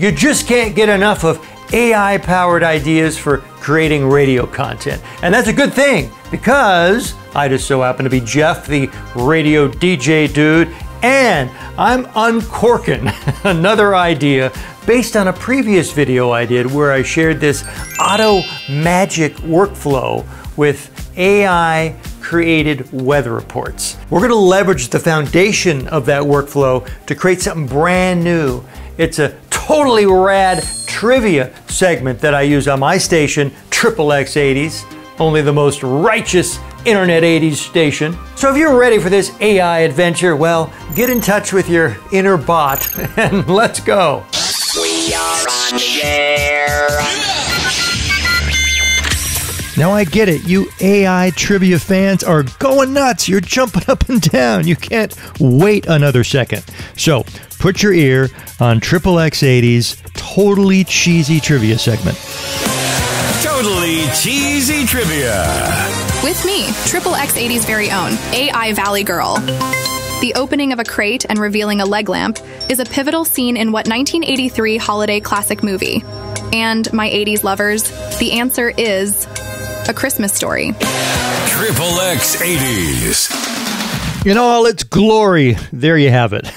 You just can't get enough of AI powered ideas for creating radio content. And that's a good thing because I just so happen to be Jeff, the radio DJ dude, and I'm uncorking another idea based on a previous video I did where I shared this auto magic workflow with AI created weather reports. We're gonna leverage the foundation of that workflow to create something brand new. It's a totally rad trivia segment that I use on my station, Triple X 80s, only the most righteous internet 80s station. So if you're ready for this AI adventure, well, get in touch with your inner bot and let's go. We are on the air. Now I get it. You AI trivia fans are going nuts. You're jumping up and down. You can't wait another second. So put your ear on Triple X80's totally cheesy trivia segment. Totally cheesy trivia. With me, Triple X80's very own AI Valley Girl. The opening of a crate and revealing a leg lamp is a pivotal scene in what 1983 holiday classic movie? And my 80s lovers, the answer is a Christmas story. Triple X 80s. In all its glory, there you have it.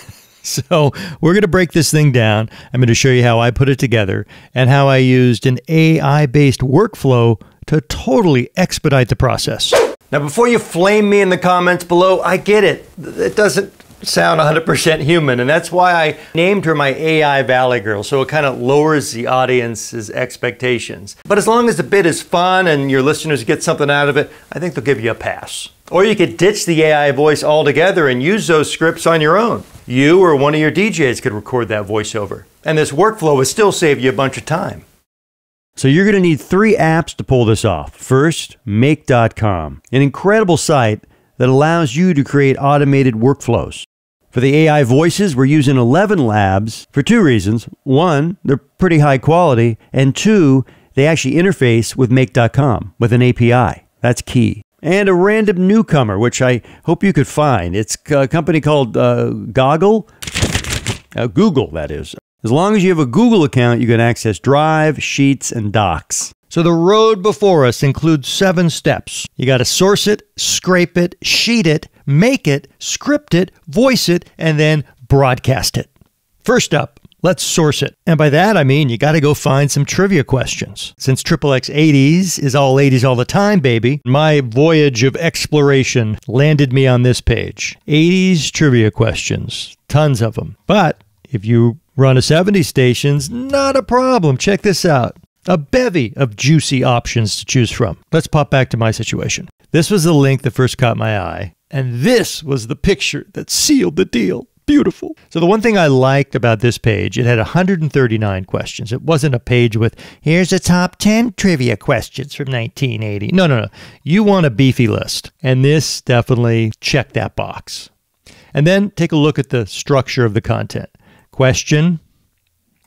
So, we're going to break this thing down. I'm going to show you how I put it together and how I used an AI based workflow to totally expedite the process. Now, before you flame me in the comments below, I get it. It doesn't sound 100% human, and that's why I named her my AI Valley Girl, so it kind of lowers the audience's expectations. But as long as the bit is fun and your listeners get something out of it, I think they'll give you a pass. Or you could ditch the AI voice altogether and use those scripts on your own. You or one of your DJs could record that voiceover. And this workflow would still save you a bunch of time. So you're going to need three apps to pull this off. First, make.com, an incredible site that allows you to create automated workflows. For the AI voices, we're using 11 labs for two reasons. One, they're pretty high quality, and two, they actually interface with make.com with an API. That's key and a random newcomer, which I hope you could find. It's a company called uh, Goggle, uh, Google, that is. As long as you have a Google account, you can access Drive, Sheets, and Docs. So the road before us includes seven steps. You got to source it, scrape it, sheet it, make it, script it, voice it, and then broadcast it. First up, Let's source it. And by that, I mean you got to go find some trivia questions. Since Triple X 80s is all 80s all the time, baby, my voyage of exploration landed me on this page 80s trivia questions. Tons of them. But if you run a 70s stations, not a problem. Check this out. A bevy of juicy options to choose from. Let's pop back to my situation. This was the link that first caught my eye, and this was the picture that sealed the deal beautiful. So the one thing I liked about this page, it had 139 questions. It wasn't a page with here's the top 10 trivia questions from 1980. No, no, no. You want a beefy list. And this definitely checked that box. And then take a look at the structure of the content. Question,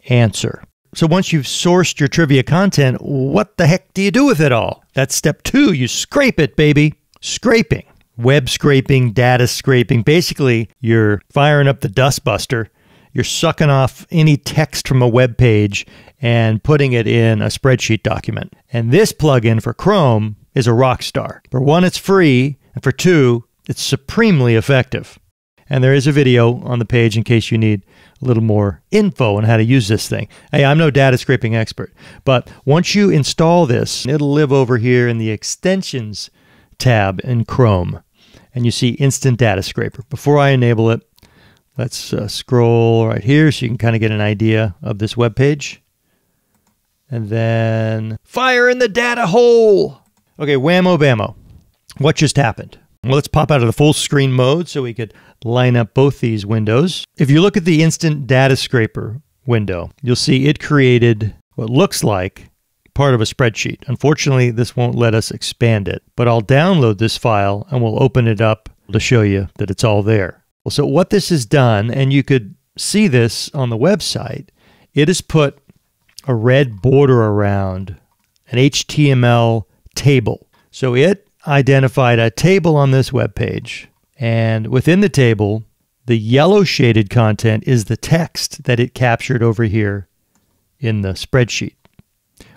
answer. So once you've sourced your trivia content, what the heck do you do with it all? That's step 2. You scrape it, baby. Scraping web scraping, data scraping. Basically, you're firing up the dustbuster. You're sucking off any text from a web page and putting it in a spreadsheet document. And this plugin for Chrome is a rock star. For one, it's free, and for two, it's supremely effective. And there is a video on the page in case you need a little more info on how to use this thing. Hey, I'm no data scraping expert, but once you install this, it'll live over here in the extensions tab in Chrome and you see Instant Data Scraper. Before I enable it, let's uh, scroll right here so you can kind of get an idea of this web page. And then fire in the data hole. Okay, whammo bammo. What just happened? Well, let's pop out of the full screen mode so we could line up both these windows. If you look at the Instant Data Scraper window, you'll see it created what looks like part of a spreadsheet. Unfortunately, this won't let us expand it, but I'll download this file and we'll open it up to show you that it's all there. So what this has done, and you could see this on the website, it has put a red border around an HTML table. So it identified a table on this web page, and within the table, the yellow shaded content is the text that it captured over here in the spreadsheet,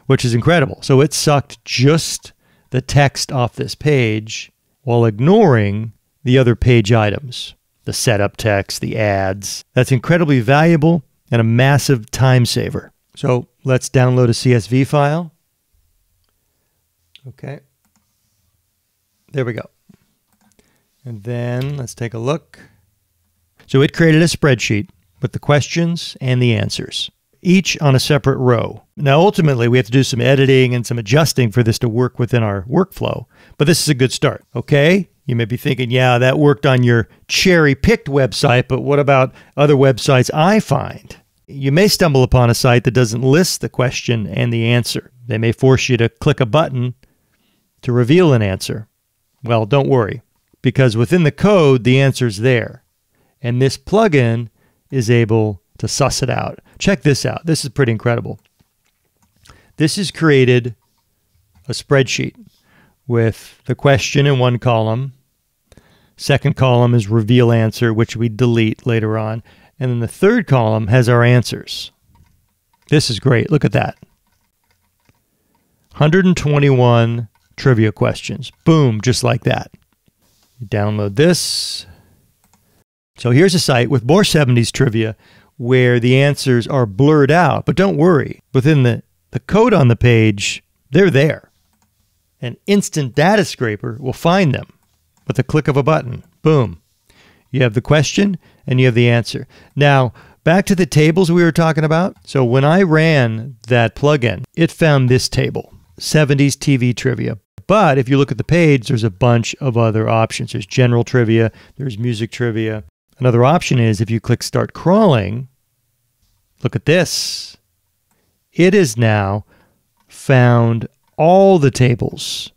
which is incredible. So it sucked just the text off this page while ignoring the other page items, the setup text, the ads. That's incredibly valuable and a massive time saver. So let's download a CSV file. Okay. There we go. And then let's take a look. So it created a spreadsheet with the questions and the answers, each on a separate row. Now, ultimately, we have to do some editing and some adjusting for this to work within our workflow, but this is a good start. Okay. You may be thinking, yeah, that worked on your cherry picked website, but what about other websites I find? You may stumble upon a site that doesn't list the question and the answer. They may force you to click a button to reveal an answer. Well, don't worry, because within the code, the answer's there. And this plugin is able to suss it out. Check this out. This is pretty incredible. This has created a spreadsheet with the question in one column. Second column is reveal answer, which we delete later on. And then the third column has our answers. This is great. Look at that. 121 trivia questions. Boom, just like that. You download this. So here's a site with more 70s trivia where the answers are blurred out. But don't worry, within the, the code on the page, they're there. An instant data scraper will find them with the click of a button. Boom. You have the question and you have the answer. Now, back to the tables we were talking about. So when I ran that plugin, it found this table 70s TV trivia. But if you look at the page, there's a bunch of other options. There's general trivia, there's music trivia. Another option is if you click start crawling, look at this. It has now found all the tables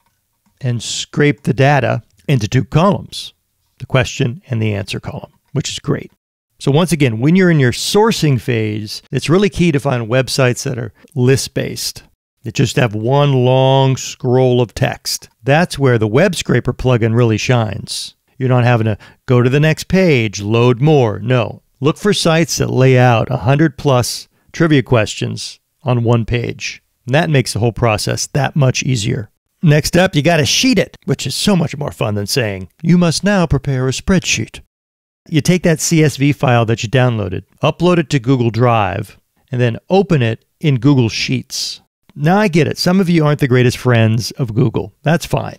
and scraped the data into two columns the question and the answer column, which is great. So, once again, when you're in your sourcing phase, it's really key to find websites that are list based, that just have one long scroll of text. That's where the web scraper plugin really shines. You're not having to go to the next page, load more. No. Look for sites that lay out 100 plus trivia questions on one page. And that makes the whole process that much easier. Next up, you got to sheet it, which is so much more fun than saying, you must now prepare a spreadsheet. You take that CSV file that you downloaded, upload it to Google Drive, and then open it in Google Sheets. Now I get it. Some of you aren't the greatest friends of Google. That's fine.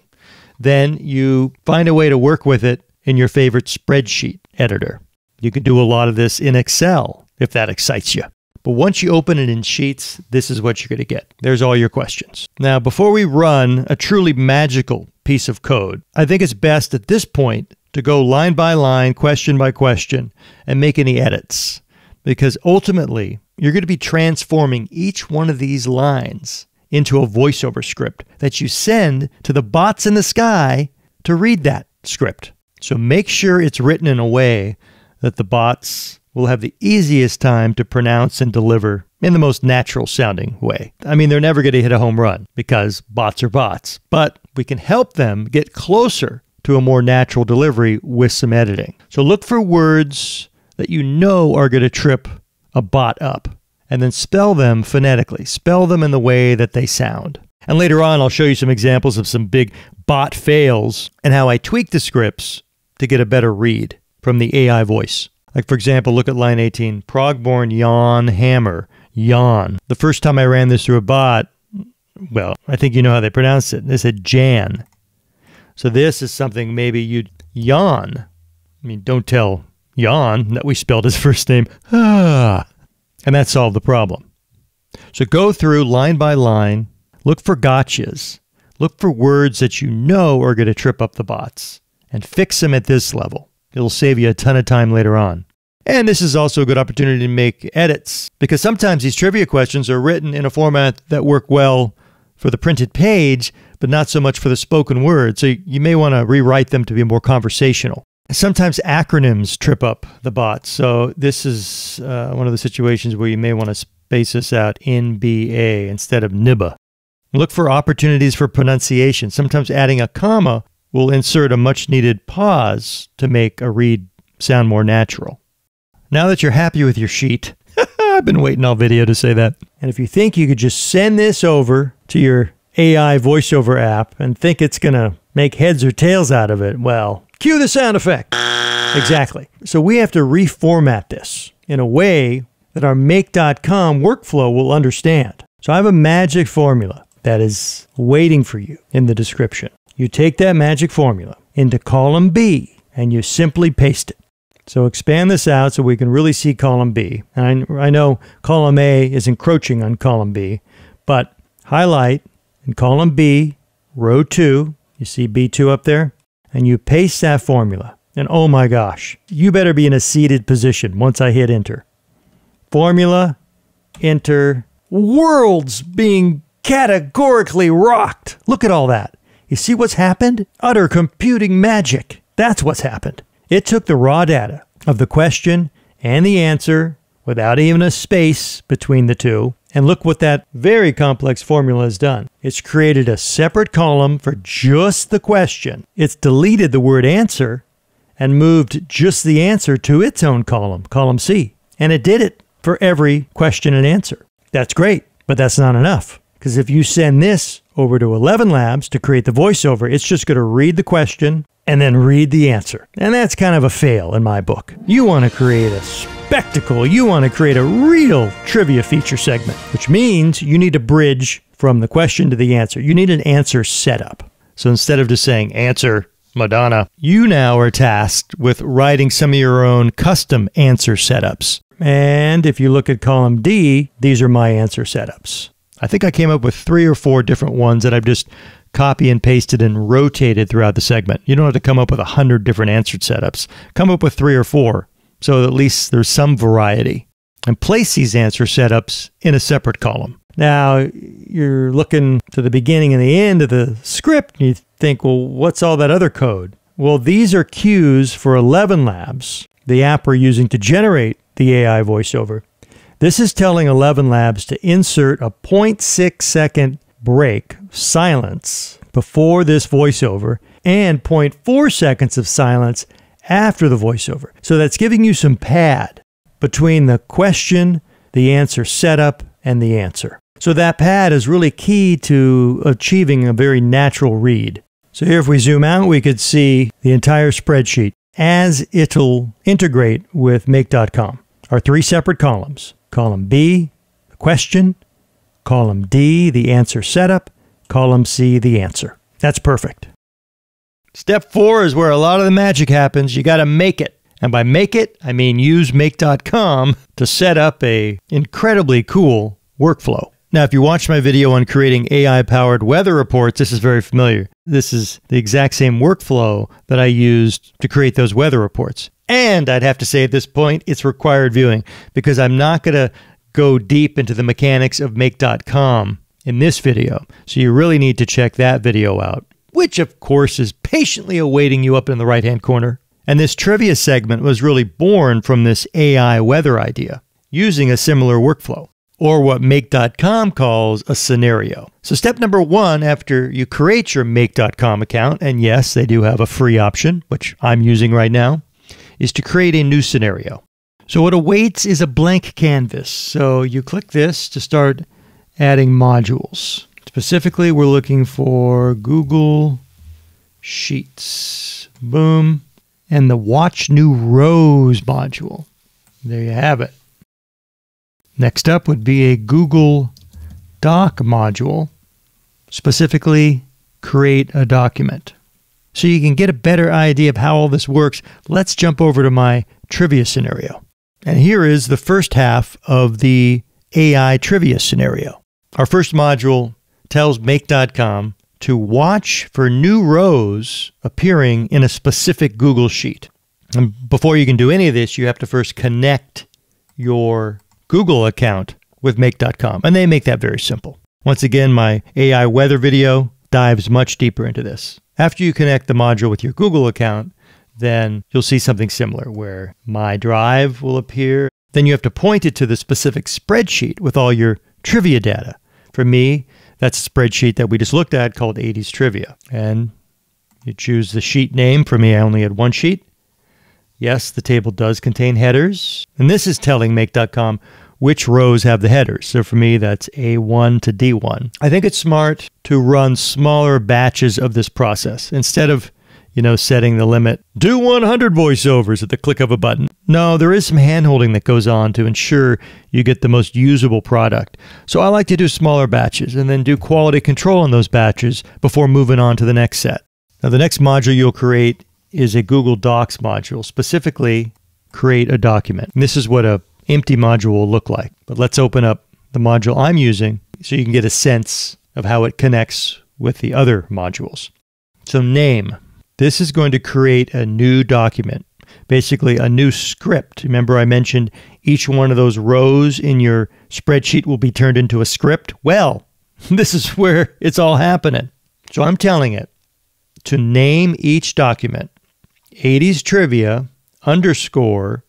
Then you find a way to work with it in your favorite spreadsheet editor. You can do a lot of this in Excel if that excites you. But once you open it in Sheets, this is what you're going to get. There's all your questions. Now, before we run a truly magical piece of code, I think it's best at this point to go line by line, question by question, and make any edits. Because ultimately, you're going to be transforming each one of these lines into a voiceover script that you send to the bots in the sky to read that script. So make sure it's written in a way that the bots will have the easiest time to pronounce and deliver in the most natural sounding way. I mean, they're never going to hit a home run because bots are bots, but we can help them get closer to a more natural delivery with some editing. So look for words that you know are going to trip a bot up and then spell them phonetically. Spell them in the way that they sound. And later on, I'll show you some examples of some big bot fails and how I tweak the scripts to get a better read from the AI voice. Like, for example, look at line 18 Prague-born yawn hammer, yawn. The first time I ran this through a bot, well, I think you know how they pronounce it. They said Jan. So this is something maybe you'd yawn. I mean, don't tell Jan that we spelled his first name. Ah. And that solved the problem. So go through line by line, look for gotchas, look for words that you know are going to trip up the bots, and fix them at this level. It'll save you a ton of time later on. And this is also a good opportunity to make edits because sometimes these trivia questions are written in a format that work well for the printed page, but not so much for the spoken word. So you may want to rewrite them to be more conversational. Sometimes acronyms trip up the bots. So this is uh, one of the situations where you may want to space this out NBA instead of NIBA. Look for opportunities for pronunciation. Sometimes adding a comma will insert a much needed pause to make a read sound more natural. Now that you're happy with your sheet, I've been waiting all video to say that. And if you think you could just send this over to your AI voiceover app and think it's going to make heads or tails out of it, well, cue the sound effect. Exactly. So we have to reformat this in a way that our make.com workflow will understand. So I have a magic formula that is waiting for you in the description. You take that magic formula into column B and you simply paste it. So expand this out so we can really see column B. And I, I know column A is encroaching on column B, but highlight in column B, row 2, you see B2 up there, and you paste that formula. And oh my gosh, you better be in a seated position once I hit enter. Formula, enter, worlds being categorically rocked. Look at all that. You see what's happened? Utter computing magic. That's what's happened. It took the raw data of the question and the answer without even a space between the two. And look what that very complex formula has done. It's created a separate column for just the question. It's deleted the word answer and moved just the answer to its own column, column C. And it did it for every question and answer. That's great, but that's not enough. Because if you send this over to 11 Labs to create the voiceover, it's just going to read the question and then read the answer. And that's kind of a fail in my book. You want to create a spectacle, you want to create a real trivia feature segment, which means you need a bridge from the question to the answer. You need an answer setup. So instead of just saying answer Madonna, you now are tasked with writing some of your own custom answer setups. And if you look at column D, these are my answer setups. I think I came up with three or four different ones that I've just copy and pasted and rotated throughout the segment. You don't have to come up with a hundred different answered setups. Come up with three or four so at least there's some variety. And place these answer setups in a separate column. Now, you're looking to the beginning and the end of the script, and you think, well, what's all that other code? Well, these are cues for 11 Labs, the app we're using to generate the AI voiceover. This is telling 11 Labs to insert a 0.6 second break, silence, before this voiceover and 0.4 seconds of silence after the voiceover. So that's giving you some pad between the question, the answer setup, and the answer. So that pad is really key to achieving a very natural read. So here, if we zoom out, we could see the entire spreadsheet as it'll integrate with make.com. Our three separate columns. Column B, the question. Column D, the answer setup. Column C, the answer. That's perfect. Step four is where a lot of the magic happens. You got to make it. And by make it, I mean use make.com to set up a incredibly cool workflow. Now, if you watched my video on creating AI powered weather reports, this is very familiar. This is the exact same workflow that I used to create those weather reports. And I'd have to say at this point, it's required viewing because I'm not going to go deep into the mechanics of make.com in this video. So you really need to check that video out which of course is patiently awaiting you up in the right hand corner. And this trivia segment was really born from this AI weather idea, using a similar workflow, or what Make.com calls a scenario. So, step number one after you create your Make.com account, and yes, they do have a free option, which I'm using right now, is to create a new scenario. So, what awaits is a blank canvas. So, you click this to start adding modules. Specifically, we're looking for Google Sheets. Boom. And the Watch New Rows module. There you have it. Next up would be a Google Doc module, specifically create a document. So you can get a better idea of how all this works, let's jump over to my trivia scenario. And here is the first half of the AI trivia scenario. Our first module tells Make.com to watch for new rows appearing in a specific Google Sheet. And before you can do any of this, you have to first connect your Google account with Make.com. And they make that very simple. Once again, my AI weather video dives much deeper into this. After you connect the module with your Google account, then you'll see something similar where My Drive will appear. Then you have to point it to the specific spreadsheet with all your trivia data. For me, that's a spreadsheet that we just looked at called 80s Trivia. And you choose the sheet name. For me, I only had one sheet. Yes, the table does contain headers. And this is telling Make.com which rows have the headers. So for me, that's A1 to D1. I think it's smart to run smaller batches of this process instead of you know, setting the limit. Do 100 voiceovers at the click of a button. No, there is some handholding that goes on to ensure you get the most usable product. So I like to do smaller batches and then do quality control on those batches before moving on to the next set. Now, the next module you'll create is a Google Docs module, specifically create a document. And this is what a empty module will look like. But let's open up the module I'm using so you can get a sense of how it connects with the other modules. So name. This is going to create a new document, basically a new script. Remember, I mentioned each one of those rows in your spreadsheet will be turned into a script? Well, this is where it's all happening. So I'm telling it to name each document 80s trivia underscore,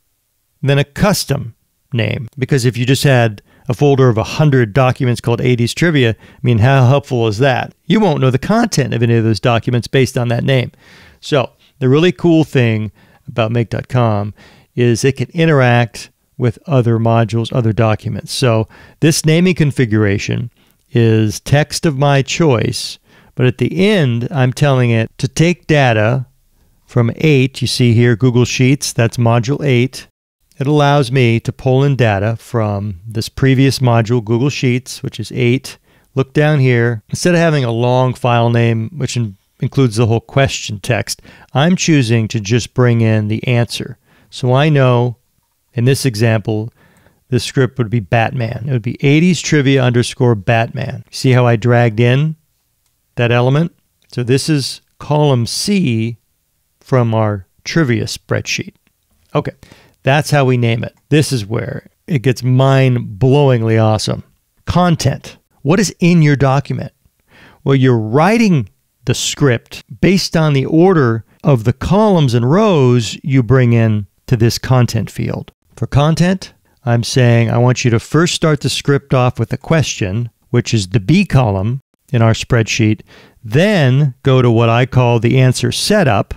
then a custom name. Because if you just had a folder of 100 documents called 80s Trivia, I mean, how helpful is that? You won't know the content of any of those documents based on that name. So, the really cool thing about Make.com is it can interact with other modules, other documents. So, this naming configuration is text of my choice, but at the end, I'm telling it to take data from 8, you see here Google Sheets, that's module 8, it allows me to pull in data from this previous module, Google Sheets, which is 8. Look down here. Instead of having a long file name, which in, includes the whole question text, I'm choosing to just bring in the answer. So I know in this example, the script would be Batman. It would be 80s trivia underscore Batman. See how I dragged in that element? So this is column C from our trivia spreadsheet. Okay. That's how we name it. This is where it gets mind blowingly awesome. Content. What is in your document? Well, you're writing the script based on the order of the columns and rows you bring in to this content field. For content, I'm saying I want you to first start the script off with a question, which is the B column in our spreadsheet, then go to what I call the answer setup,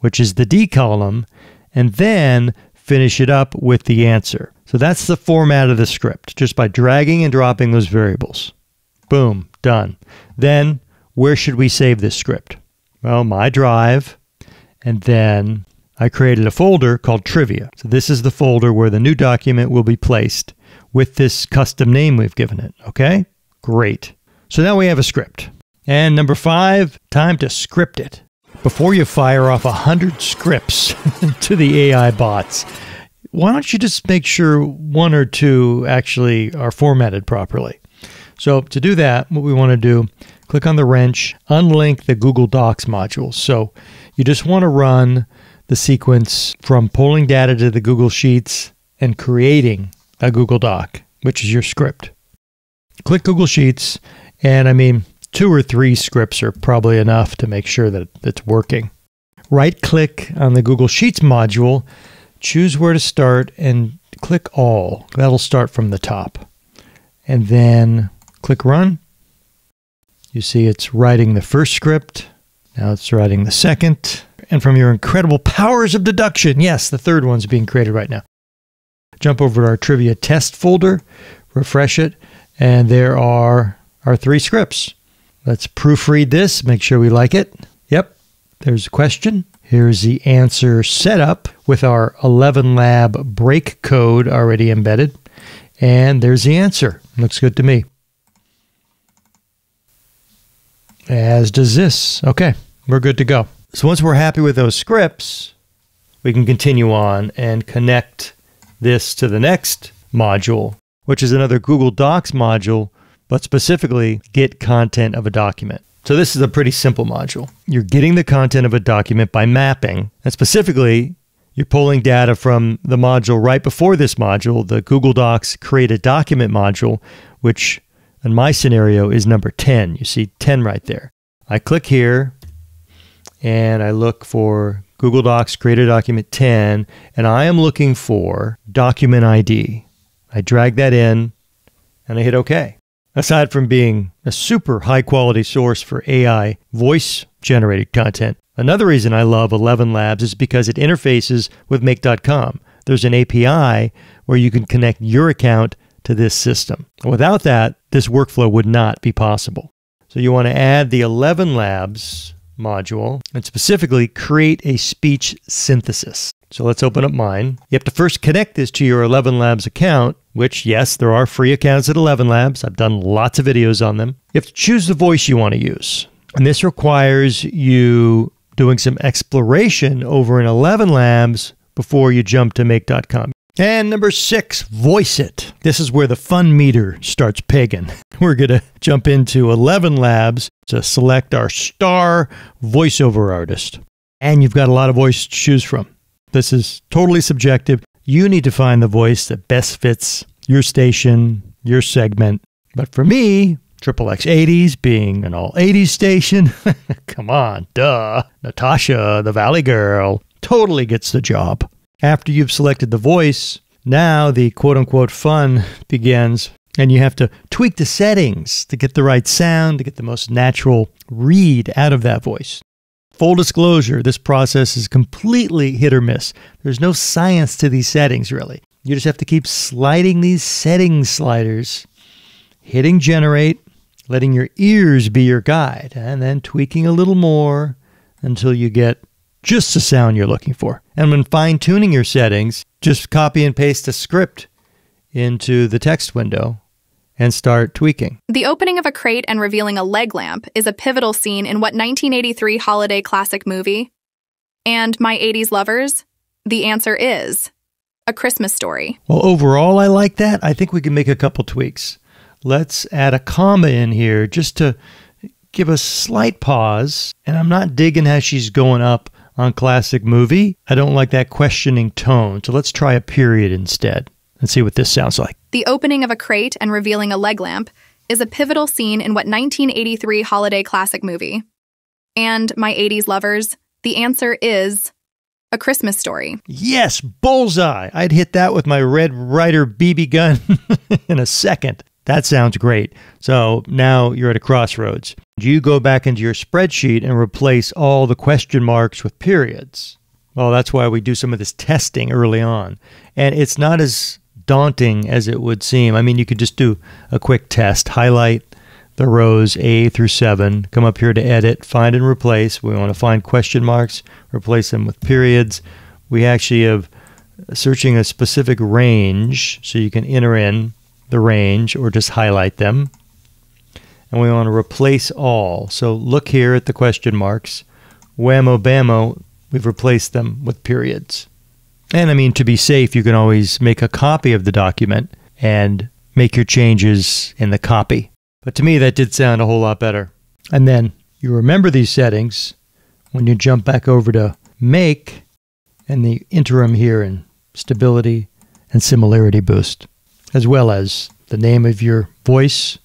which is the D column, and then finish it up with the answer. So that's the format of the script, just by dragging and dropping those variables. Boom, done. Then, where should we save this script? Well, my drive, and then I created a folder called Trivia. So this is the folder where the new document will be placed with this custom name we've given it. Okay? Great. So now we have a script. And number five, time to script it before you fire off 100 scripts to the AI bots, why don't you just make sure one or two actually are formatted properly? So to do that, what we want to do, click on the wrench, unlink the Google Docs module. So you just want to run the sequence from pulling data to the Google Sheets and creating a Google Doc, which is your script. Click Google Sheets, and I mean, two or three scripts are probably enough to make sure that it's working. Right click on the Google Sheets module, choose where to start, and click All. That'll start from the top. And then click Run. You see it's writing the first script. Now it's writing the second. And from your incredible powers of deduction, yes, the third one's being created right now. Jump over to our trivia test folder, refresh it, and there are our three scripts. Let's proofread this, make sure we like it. Yep, there's a question. Here's the answer setup with our 11 lab break code already embedded. And there's the answer. Looks good to me. As does this. Okay, we're good to go. So once we're happy with those scripts, we can continue on and connect this to the next module, which is another Google Docs module but specifically get content of a document. So this is a pretty simple module. You're getting the content of a document by mapping, and specifically, you're pulling data from the module right before this module, the Google Docs Create a Document module, which in my scenario is number 10. You see 10 right there. I click here and I look for Google Docs Create a Document 10, and I am looking for document ID. I drag that in and I hit OK. Aside from being a super high quality source for AI voice generated content, another reason I love 11 Labs is because it interfaces with Make.com. there's an API where you can connect your account to this system. Without that, this workflow would not be possible. So you want to add the 11 Labs module and specifically create a speech synthesis. So let's open up mine. You have to first connect this to your 11 Labs account, which, yes, there are free accounts at 11 Labs. I've done lots of videos on them. You have to choose the voice you want to use. And this requires you doing some exploration over in 11 Labs before you jump to make.com. And number six, voice it. This is where the fun meter starts pegging. We're going to jump into 11 Labs to select our star voiceover artist. And you've got a lot of voice to choose from. This is totally subjective. You need to find the voice that best fits your station, your segment. But for me, Triple X 80s being an all 80s station, come on, duh. Natasha, the Valley Girl, totally gets the job. After you've selected the voice, now the quote unquote fun begins, and you have to tweak the settings to get the right sound, to get the most natural read out of that voice. Full disclosure, this process is completely hit or miss. There's no science to these settings, really. You just have to keep sliding these settings sliders, hitting generate, letting your ears be your guide, and then tweaking a little more until you get just the sound you're looking for. And when fine tuning your settings, just copy and paste a script into the text window and start tweaking. The opening of a crate and revealing a leg lamp is a pivotal scene in what 1983 holiday classic movie? And my 80s lovers? The answer is A Christmas Story. Well, overall, I like that. I think we can make a couple tweaks. Let's add a comma in here just to give a slight pause. And I'm not digging how she's going up on classic movie. I don't like that questioning tone. So let's try a period instead and see what this sounds like. The opening of a crate and revealing a leg lamp is a pivotal scene in what 1983 holiday classic movie? And my 80s lovers, the answer is A Christmas Story. Yes, bullseye. I'd hit that with my Red Ryder BB gun in a second. That sounds great. So now you're at a crossroads. Do you go back into your spreadsheet and replace all the question marks with periods? Well, that's why we do some of this testing early on. And it's not as daunting as it would seem. I mean, you could just do a quick test, highlight the rows A through 7, come up here to edit, find and replace. We want to find question marks, replace them with periods. We actually have searching a specific range so you can enter in the range or just highlight them. And we want to replace all. So look here at the question marks. Whammo bammo, we've replaced them with periods. And I mean, to be safe, you can always make a copy of the document and make your changes in the copy. But to me, that did sound a whole lot better. And then you remember these settings when you jump back over to Make and the interim here in Stability and Similarity Boost as well as the name of your voice,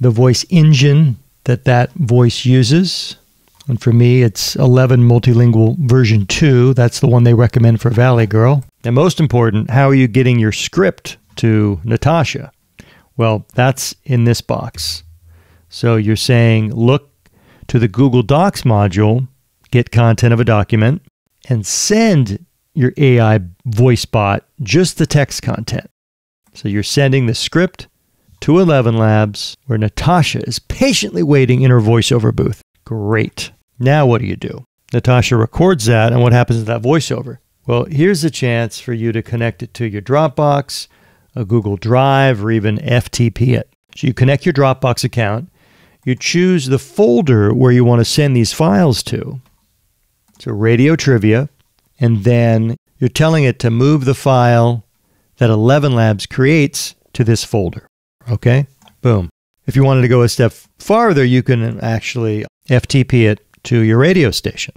the voice engine that that voice uses. And for me, it's 11 Multilingual version 2. That's the one they recommend for Valley Girl. And most important, how are you getting your script to Natasha? Well, that's in this box. So you're saying, look to the Google Docs module, get content of a document, and send your AI voice bot just the text content. So you're sending the script to 11 Labs where Natasha is patiently waiting in her voiceover booth. Great. Now what do you do? Natasha records that, and what happens to that voiceover? Well, here's a chance for you to connect it to your Dropbox, a Google Drive, or even FTP it. So you connect your Dropbox account, you choose the folder where you want to send these files to. So radio trivia, and then you're telling it to move the file that 11 Labs creates to this folder. Okay? Boom. If you wanted to go a step farther, you can actually FTP it to your radio station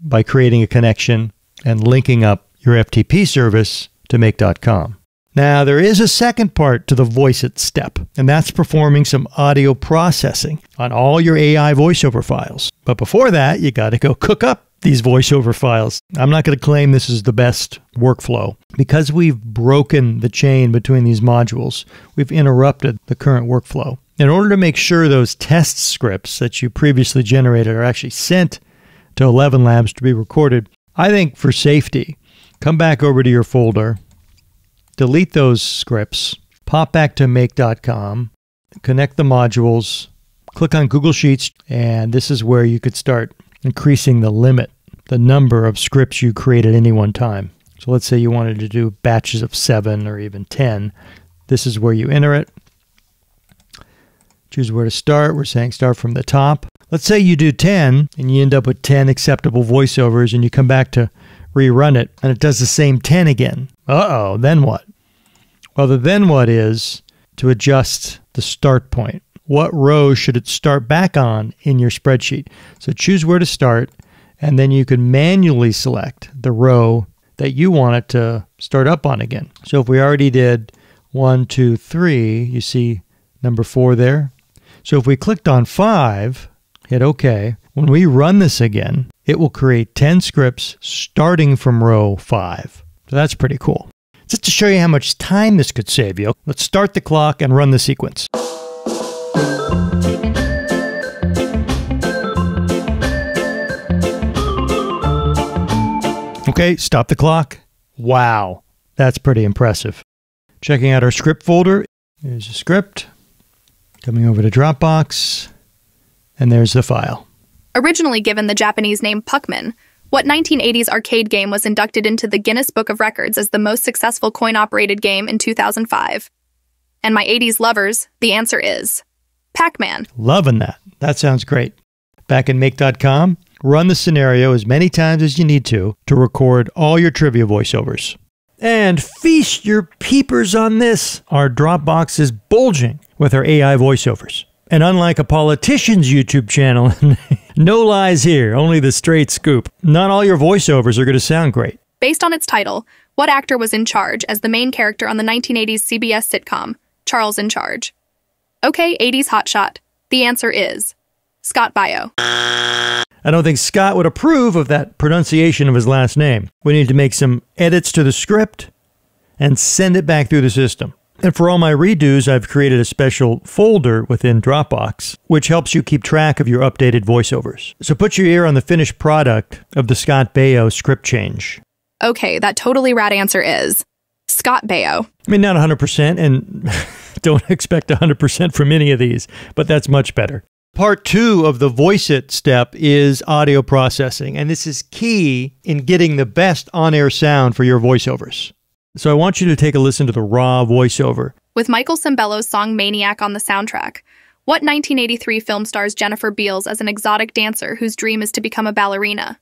by creating a connection and linking up your FTP service to make.com. Now, there is a second part to the voice it step, and that's performing some audio processing on all your AI voiceover files. But before that, you got to go cook up these voiceover files. I'm not going to claim this is the best workflow. Because we've broken the chain between these modules, we've interrupted the current workflow. In order to make sure those test scripts that you previously generated are actually sent to 11 Labs to be recorded, I think for safety, come back over to your folder, delete those scripts, pop back to make.com, connect the modules, click on Google Sheets, and this is where you could start increasing the limit, the number of scripts you create at any one time. So let's say you wanted to do batches of seven or even 10. This is where you enter it. Choose where to start. We're saying start from the top. Let's say you do 10 and you end up with 10 acceptable voiceovers and you come back to rerun it and it does the same 10 again. Uh oh, then what? Well, the then what is to adjust the start point. What row should it start back on in your spreadsheet? So choose where to start and then you can manually select the row that you want it to start up on again. So if we already did one, two, three, you see number four there. So if we clicked on five, hit OK, when we run this again, it will create 10 scripts starting from row five. So that's pretty cool. Just to show you how much time this could save you, let's start the clock and run the sequence. Okay, stop the clock. Wow, that's pretty impressive. Checking out our script folder. There's a script. Coming over to Dropbox. And there's the file. Originally given the Japanese name Puckman, what 1980s arcade game was inducted into the Guinness Book of Records as the most successful coin operated game in 2005? And my 80s lovers, the answer is Pac Man. Loving that. That sounds great. Back in Make.com, run the scenario as many times as you need to to record all your trivia voiceovers. And feast your peepers on this. Our Dropbox is bulging with our AI voiceovers. And unlike a politician's YouTube channel, no lies here, only the straight scoop. Not all your voiceovers are going to sound great. Based on its title, what actor was in charge as the main character on the 1980s CBS sitcom, Charles in Charge? Okay, 80s hotshot. The answer is Scott Baio. I don't think Scott would approve of that pronunciation of his last name. We need to make some edits to the script and send it back through the system. And for all my redos, I've created a special folder within Dropbox, which helps you keep track of your updated voiceovers. So put your ear on the finished product of the Scott Baio script change. Okay, that totally rad answer is Scott Baio. I mean, not 100%, and don't expect 100% from any of these, but that's much better. Part two of the voice it step is audio processing, and this is key in getting the best on air sound for your voiceovers. So I want you to take a listen to the raw voiceover. With Michael Sembello's song Maniac on the soundtrack, what 1983 film stars Jennifer Beals as an exotic dancer whose dream is to become a ballerina?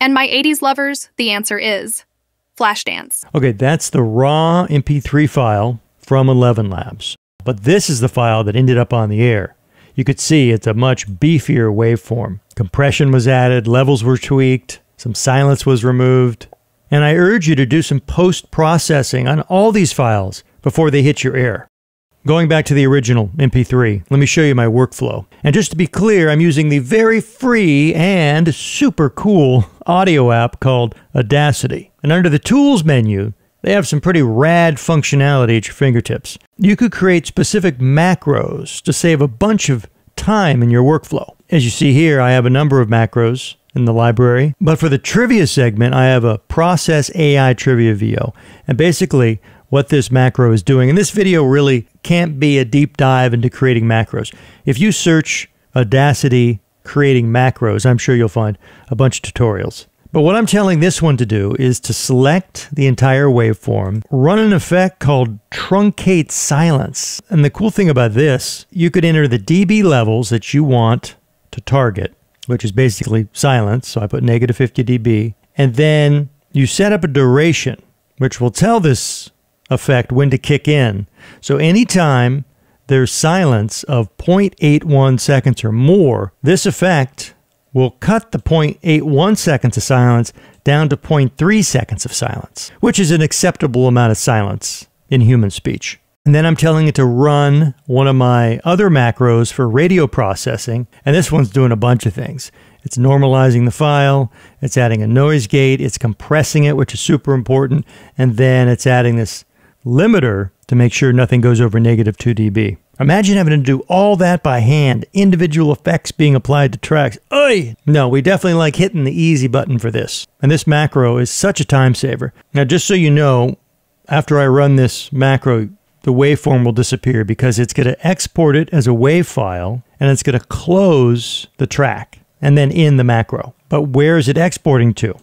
And my 80s lovers, the answer is Flashdance. Okay, that's the raw MP3 file from 11 Labs. But this is the file that ended up on the air you could see it's a much beefier waveform. Compression was added, levels were tweaked, some silence was removed. And I urge you to do some post processing on all these files before they hit your air. Going back to the original MP3, let me show you my workflow. And just to be clear, I'm using the very free and super cool audio app called Audacity. And under the Tools menu, they have some pretty rad functionality at your fingertips. You could create specific macros to save a bunch of time in your workflow. As you see here, I have a number of macros in the library. But for the trivia segment, I have a process AI trivia VO. And basically, what this macro is doing, and this video really can't be a deep dive into creating macros. If you search Audacity creating macros, I'm sure you'll find a bunch of tutorials. But what I'm telling this one to do is to select the entire waveform, run an effect called truncate silence. And the cool thing about this, you could enter the dB levels that you want to target, which is basically silence. So I put negative 50 dB. And then you set up a duration, which will tell this effect when to kick in. So anytime there's silence of 0.81 seconds or more, this effect will cut the 0.81 seconds of silence down to 0.3 seconds of silence, which is an acceptable amount of silence in human speech. And then I'm telling it to run one of my other macros for radio processing, and this one's doing a bunch of things. It's normalizing the file, it's adding a noise gate, it's compressing it, which is super important, and then it's adding this limiter to make sure nothing goes over negative 2 dB. Imagine having to do all that by hand, individual effects being applied to tracks. Oi! No, we definitely like hitting the easy button for this. And this macro is such a time saver. Now, just so you know, after I run this macro, the waveform will disappear because it's going to export it as a wave file and it's going to close the track and then in the macro. But where is it exporting to?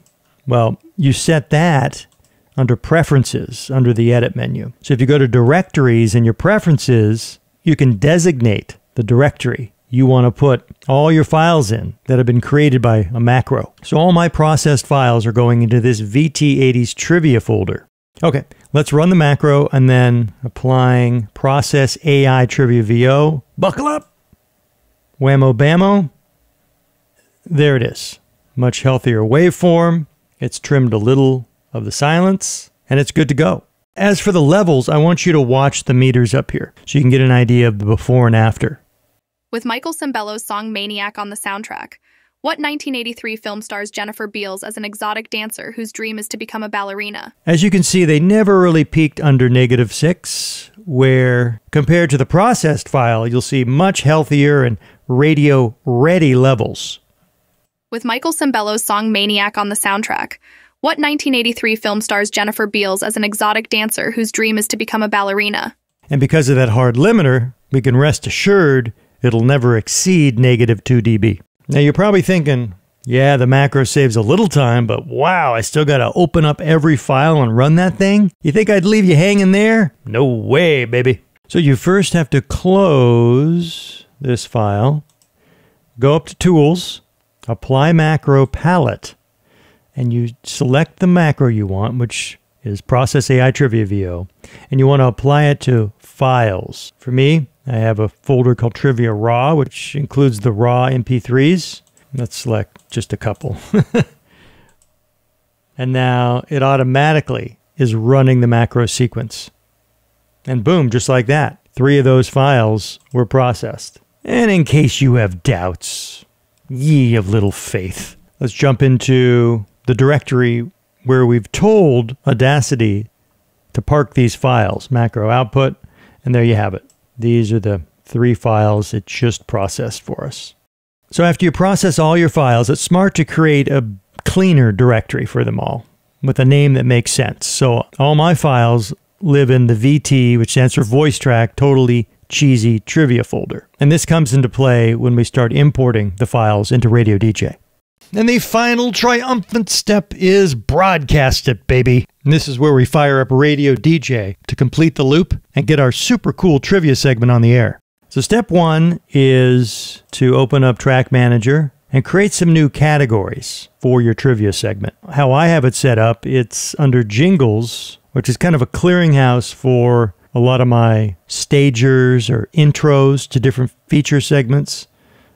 Well, you set that under Preferences under the Edit menu. So if you go to Directories in your Preferences, you can designate the directory you want to put all your files in that have been created by a macro. So all my processed files are going into this VT80s trivia folder. Okay, let's run the macro and then applying process AI trivia VO. Buckle up. Whammo bammo. There it is. Much healthier waveform. It's trimmed a little of the silence and it's good to go. As for the levels, I want you to watch the meters up here so you can get an idea of the before and after. With Michael Sembello's song Maniac on the soundtrack, what 1983 film stars Jennifer Beals as an exotic dancer whose dream is to become a ballerina? As you can see, they never really peaked under negative six, where compared to the processed file, you'll see much healthier and radio ready levels. With Michael Sembello's song Maniac on the soundtrack, what 1983 film stars Jennifer Beals as an exotic dancer whose dream is to become a ballerina? And because of that hard limiter, we can rest assured it'll never exceed negative 2 dB. Now you're probably thinking, yeah, the macro saves a little time, but wow, I still got to open up every file and run that thing? You think I'd leave you hanging there? No way, baby. So you first have to close this file, go up to Tools, Apply Macro Palette, and you select the macro you want, which is Process AI Trivia VO, and you want to apply it to files. For me, I have a folder called Trivia Raw, which includes the raw MP3s. Let's select just a couple. and now it automatically is running the macro sequence. And boom, just like that, three of those files were processed. And in case you have doubts, ye of little faith, let's jump into the directory where we've told Audacity to park these files, macro output, and there you have it. These are the three files it just processed for us. So after you process all your files, it's smart to create a cleaner directory for them all with a name that makes sense. So all my files live in the VT, which stands for voice track, totally cheesy trivia folder. And this comes into play when we start importing the files into Radio DJ. And the final triumphant step is broadcast it, baby. And this is where we fire up a Radio DJ to complete the loop and get our super cool trivia segment on the air. So, step one is to open up Track Manager and create some new categories for your trivia segment. How I have it set up, it's under Jingles, which is kind of a clearinghouse for a lot of my stagers or intros to different feature segments.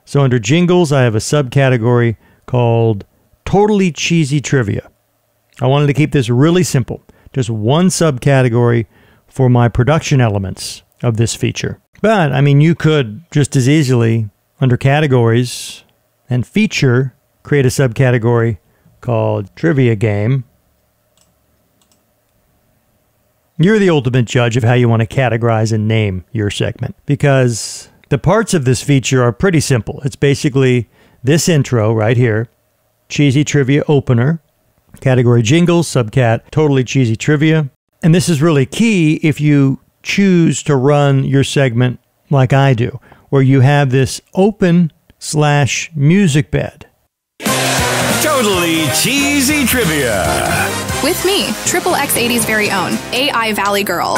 So, under Jingles, I have a subcategory called Totally Cheesy Trivia. I wanted to keep this really simple, just one subcategory for my production elements of this feature. But, I mean, you could just as easily, under categories and feature, create a subcategory called Trivia Game. You're the ultimate judge of how you want to categorize and name your segment because the parts of this feature are pretty simple. It's basically this intro right here, cheesy trivia opener, category jingles, subcat, totally cheesy trivia. And this is really key if you choose to run your segment like I do, where you have this open slash music bed. Totally cheesy trivia. With me, Triple X80's very own AI Valley Girl.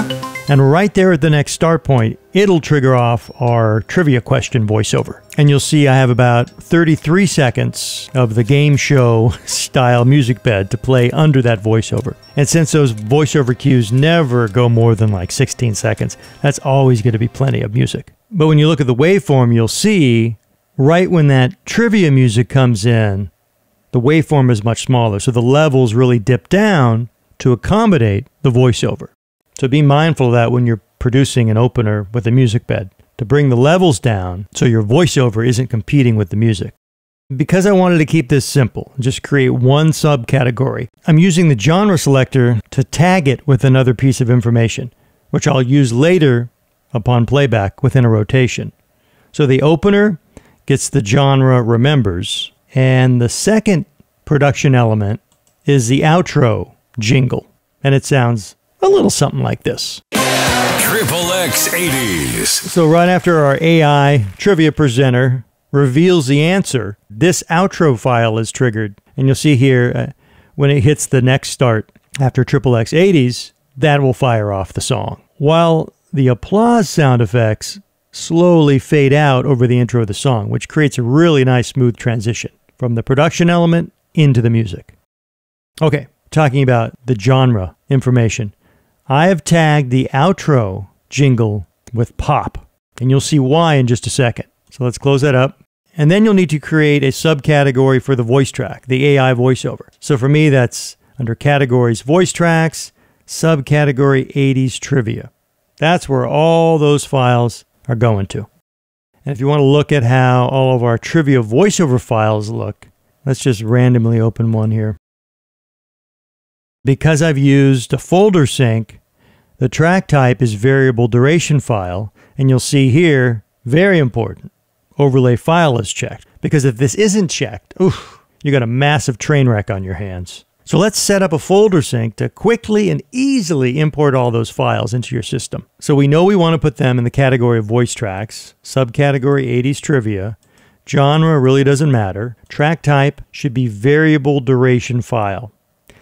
And right there at the next start point, it'll trigger off our trivia question voiceover. And you'll see I have about 33 seconds of the game show style music bed to play under that voiceover. And since those voiceover cues never go more than like 16 seconds, that's always going to be plenty of music. But when you look at the waveform, you'll see right when that trivia music comes in, the waveform is much smaller. So the levels really dip down to accommodate the voiceover. So be mindful of that when you're producing an opener with a music bed to bring the levels down so your voiceover isn't competing with the music. Because I wanted to keep this simple, just create one subcategory, I'm using the genre selector to tag it with another piece of information. which I'll use later upon playback within a rotation. So the opener gets the genre remembers, and the second production element is the outro jingle, and it sounds a little something like this. Triple X 80s. So, right after our AI trivia presenter reveals the answer, this outro file is triggered. And you'll see here uh, when it hits the next start after Triple X 80s, that will fire off the song. While the applause sound effects slowly fade out over the intro of the song, which creates a really nice smooth transition from the production element into the music. Okay, talking about the genre information. I have tagged the outro jingle with pop, and you'll see why in just a second. So let's close that up. And then you'll need to create a subcategory for the voice track, the AI voiceover. So for me, that's under categories voice tracks, subcategory 80s trivia. That's where all those files are going to. And if you want to look at how all of our trivia voiceover files look, let's just randomly open one here. Because I've used a folder sync, the track type is variable duration file, and you'll see here, very important, overlay file is checked. Because if this isn't checked, oof, you got a massive train wreck on your hands. So let's set up a folder sync to quickly and easily import all those files into your system. So we know we want to put them in the category of voice tracks, subcategory 80s trivia, genre really doesn't matter, track type should be variable duration file.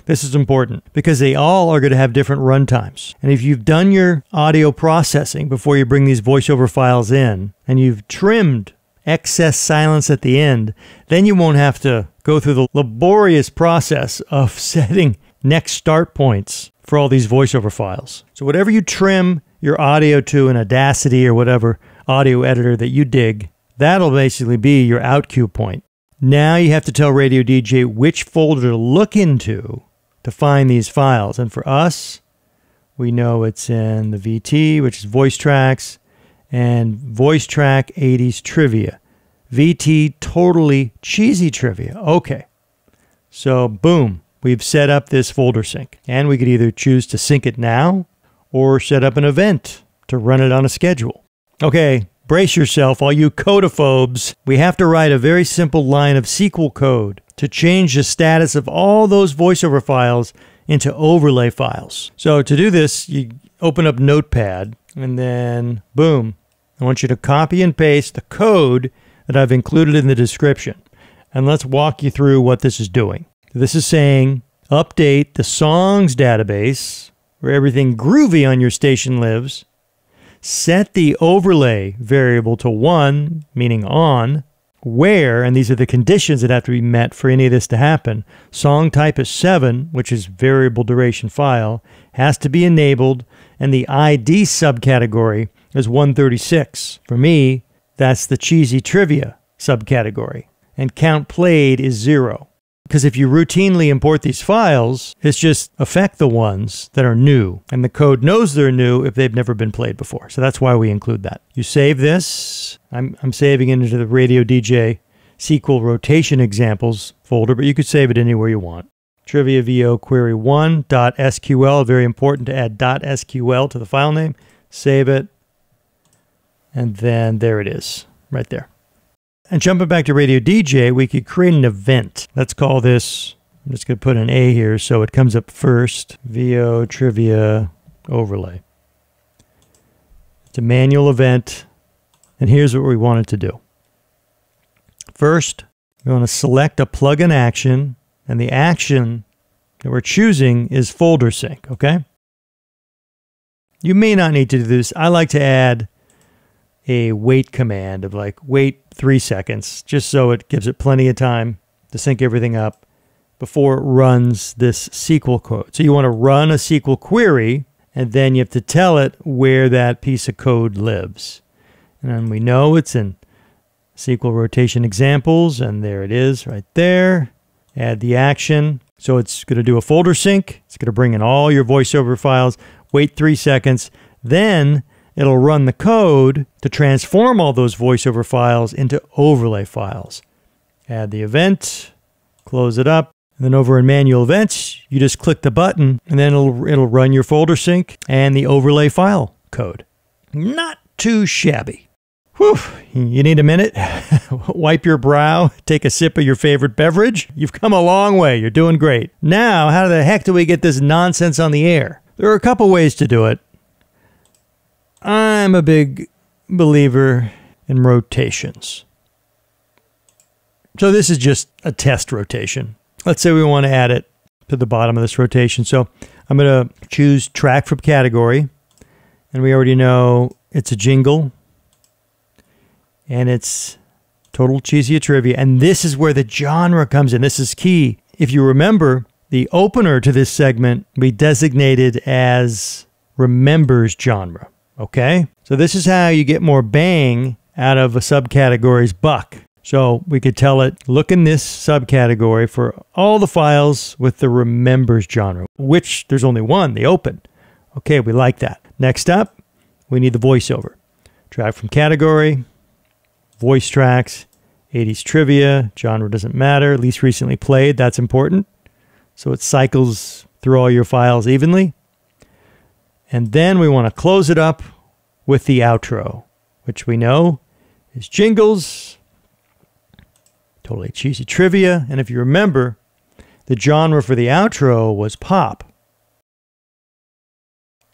This is important because they all are going to have different runtimes. And if you've done your audio processing before you bring these voiceover files in and you've trimmed excess silence at the end, then you won't have to go through the laborious process of setting next start points for all these voiceover files. So, whatever you trim your audio to in Audacity or whatever audio editor that you dig, that'll basically be your out cue point. Now you have to tell Radio DJ which folder to look into to find these files. And for us, we know it's in the VT, which is voice tracks, and voice track 80s trivia. VT totally cheesy trivia. Okay. So, boom, we've set up this folder sync. And we could either choose to sync it now or set up an event to run it on a schedule. Okay, brace yourself, all you codophobes. We have to write a very simple line of SQL code to change the status of all those voiceover files into overlay files. So to do this, you open up Notepad and then boom, I want you to copy and paste the code that I've included in the description. And let's walk you through what this is doing. This is saying update the songs database where everything groovy on your station lives. Set the overlay variable to 1, meaning on, where, and these are the conditions that have to be met for any of this to happen, song type is 7, which is variable duration file, has to be enabled, and the ID subcategory is 136. For me, that's the cheesy trivia subcategory. And count played is 0. Because if you routinely import these files, it's just affect the ones that are new. And the code knows they're new if they've never been played before. So that's why we include that. You save this. I'm, I'm saving it into the Radio DJ SQL rotation examples folder, but you could save it anywhere you want. Trivia VO query 1.sql, very important to add dot .sql to the file name. Save it. And then there it is, right there. And jumping back to Radio DJ, we could create an event. Let's call this, I'm just going to put an A here so it comes up first. VO Trivia Overlay. It's a manual event. And here's what we want it to do. First, we want to select a plugin action, and the action that we're choosing is folder sync, okay? You may not need to do this. I like to add a wait command of like wait three seconds, just so it gives it plenty of time to sync everything up before it runs this SQL code. So you want to run a SQL query, and then you have to tell it where that piece of code lives. And we know it's in SQL rotation examples, and there it is right there. Add the action. So it's going to do a folder sync. It's going to bring in all your voiceover files, wait three seconds. Then it'll run the code to transform all those voiceover files into overlay files. Add the event, close it up, And then over in manual events, you just click the button and then it'll, it'll run your folder sync and the overlay file code. Not too shabby. Whew, you need a minute? Wipe your brow, take a sip of your favorite beverage? You've come a long way. You're doing great. Now, how the heck do we get this nonsense on the air? There are a couple ways to do it. I'm a big believer in rotations. So this is just a test rotation. Let's say we want to add it to the bottom of this rotation. So I'm going to choose track from category. And we already know it's a jingle. And it's total cheesy trivia. And this is where the genre comes in. This is key. If you remember, the opener to this segment we designated as remembers genre. Okay? So this is how you get more bang out of a subcategory's buck. So we could tell it, look in this subcategory for all the files with the remembers genre, which there's only one, the open. Okay, we like that. Next up, we need the voiceover. Track from category, voice tracks, 80s trivia, genre doesn't matter, least recently played, that's important. So it cycles through all your files evenly. And then we want to close it up with the outro, which we know is jingles, totally cheesy trivia. And if you remember, the genre for the outro was pop.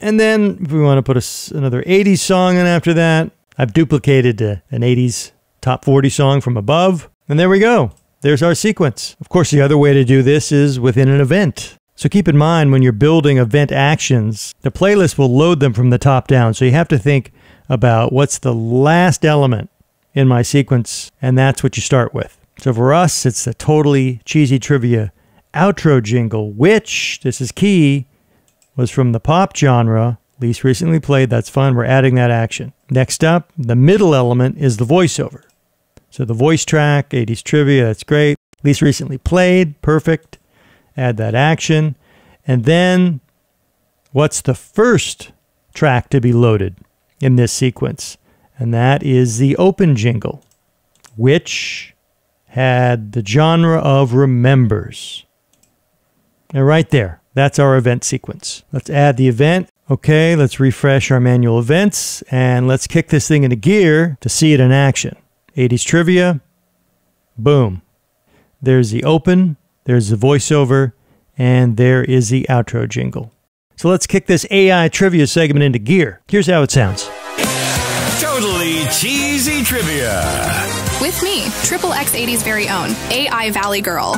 And then if we want to put a, another 80s song in after that, I've duplicated uh, an 80s top 40 song from above. And there we go. There's our sequence. Of course, the other way to do this is within an event. So keep in mind when you're building event actions, the playlist will load them from the top down. So you have to think about what's the last element in my sequence, and that's what you start with. So for us, it's the totally cheesy trivia outro jingle, which, this is key, was from the pop genre, least recently played. That's fun. We're adding that action. Next up, the middle element is the voiceover. So the voice track, 80s trivia, that's great. Least recently played, perfect. Add that action. And then what's the first track to be loaded in this sequence? And that is the open jingle, which had the genre of remembers. And right there, that's our event sequence. Let's add the event. Okay, let's refresh our manual events and let's kick this thing into gear to see it in action. 80s trivia. Boom. There's the open, there's the voiceover, and there is the outro jingle. So let's kick this AI trivia segment into gear. Here's how it sounds. Totally cheesy trivia. With me, Triple X 80's very own, AI Valley Girl.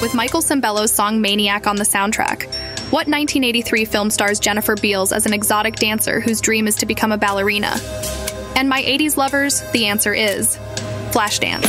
With Michael Sembello's song Maniac on the soundtrack. What 1983 film stars Jennifer Beals as an exotic dancer whose dream is to become a ballerina? And my 80s lovers, the answer is Flashdance.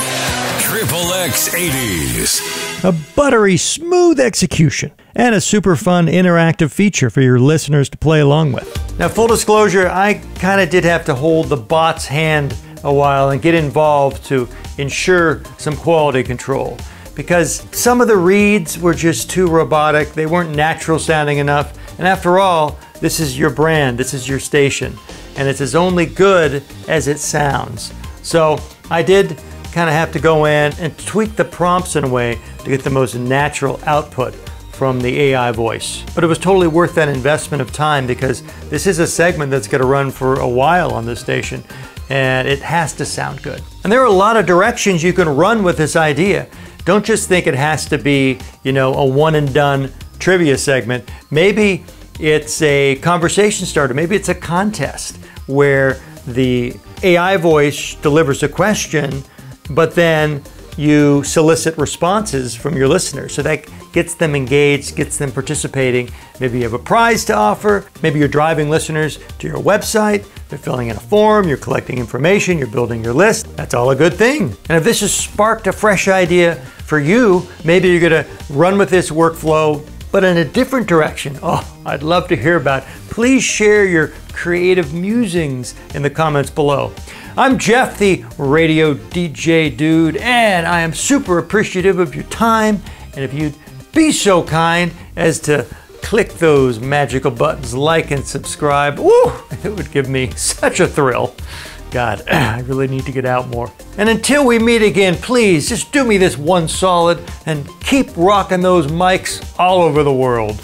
Triple X 80s. A buttery, smooth execution, and a super fun interactive feature for your listeners to play along with. Now, full disclosure, I kind of did have to hold the bot's hand a while and get involved to ensure some quality control because some of the reads were just too robotic, they weren't natural sounding enough. And after all, this is your brand, this is your station and it's as only good as it sounds. So I did kind of have to go in and tweak the prompts in a way to get the most natural output from the AI voice. But it was totally worth that investment of time because this is a segment that's going to run for a while on this station and it has to sound good. And there are a lot of directions you can run with this idea. Don't just think it has to be, you know, a one and done trivia segment. Maybe it's a conversation starter. Maybe it's a contest where the AI voice delivers a question, but then you solicit responses from your listeners. So that gets them engaged, gets them participating. Maybe you have a prize to offer. Maybe you're driving listeners to your website. They're filling in a form, you're collecting information, you're building your list. That's all a good thing. And if this has sparked a fresh idea for you, maybe you're going to run with this workflow but in a different direction. Oh, I'd love to hear about. it. Please share your creative musings in the comments below. I'm Jeff, the radio DJ dude, and I am super appreciative of your time. And if you'd be so kind as to click those magical buttons, like and subscribe, woo, it would give me such a thrill. God, I really need to get out more. And until we meet again, please just do me this one solid and keep rocking those mics all over the world.